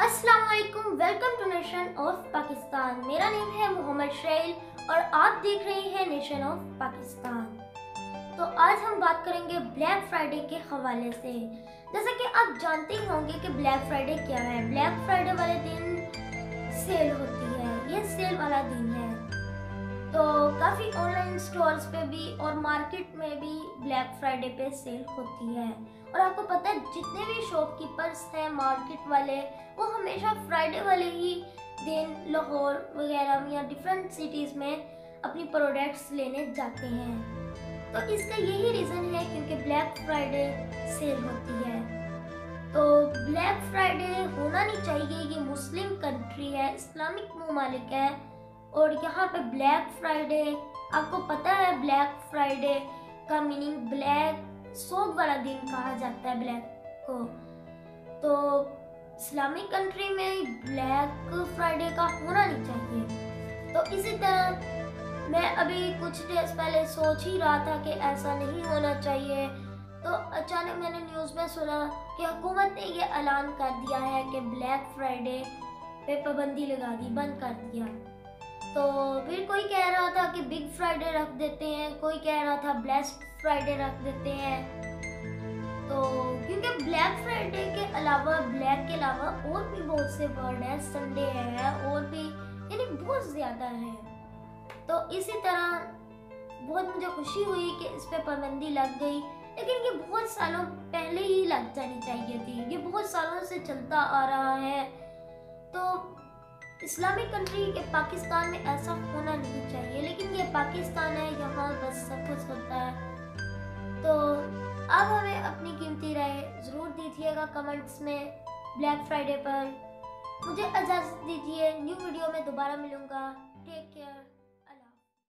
वालेकुम welcome to nation of Pakistan मेरा name है मोहम्मद शैल और आप देख रहे हैं नेशन ऑफ़ पाकिस्तान तो आज हम बात करेंगे ब्लैक फ्राइडे के हवाले से। जैसा कि आप जानते ही होंगे कि ब्लैक फ्राइडे क्या है। ब्लैक फ्राइडे वाले दिन सेल होती है। ये सेल वाला दिन है। तो काफ़ी ऑनलाइन स्टोर्स पे भी और मार्केट में भी ब्लैक फ्राइडे पे सेल होती है। और आपको पता है, जितने भी शॉपकीपर्स हैं मार्केट वाले, वो हमेशा फ्राइडे वाले ही दिन लाहौर वगैरह या डिफरेंट सिटीज़ में अपनी प्रोडक्ट्स लेने जाते हैं। तो इसका यही रीज़न है क्योंकि ब्लैक फ्राइडे सेल होती है। तो ब्लैक फ्राइडे होना नहीं चाहिए ये मुस्लिम कंट्री है इस्लामिक ममालिक है। और यहाँ पे ब्लैक फ्राइडे आपको पता है ब्लैक फ्राइडे का मीनिंग ब्लैक सोग वाला दिन कहा जाता है ब्लैक को। तो इस्लामिक कंट्री में ब्लैक फ्राइडे का होना नहीं चाहिए। तो इसी तरह मैं अभी कुछ डेज़ पहले सोच ही रहा था कि ऐसा नहीं होना चाहिए। तो अचानक मैंने न्यूज़ में सुना कि हुकूमत ने ये ऐलान कर दिया है कि ब्लैक फ्राइडे पे पाबंदी लगा दी, बंद कर दिया। तो फिर कोई कह रहा था कि बिग फ्राइडे रख देते हैं, कोई कह रहा था ब्लेस्ड फ्राइडे रख देते हैं। तो क्योंकि ब्लैक फ्राइडे के अलावा ब्लैक के अलावा और भी बहुत से वर्ड हैं संडे है और भी, यानी बहुत ज़्यादा है। तो इसी तरह बहुत मुझे खुशी हुई कि इस पर पाबंदी लग गई, लेकिन ये बहुत सालों पहले ही लग जानी चाहिए थी। ये बहुत सालों से चलता आ रहा है। इस्लामिक कंट्री के पाकिस्तान में ऐसा होना नहीं चाहिए, लेकिन ये पाकिस्तान है, यहाँ बस सब कुछ होता है। तो अब हमें अपनी कीमती राय ज़रूर दीजिएगा कमेंट्स में ब्लैक फ्राइडे पर। मुझे इजाज़त दीजिए, न्यू वीडियो में दोबारा मिलूँगा। Take care.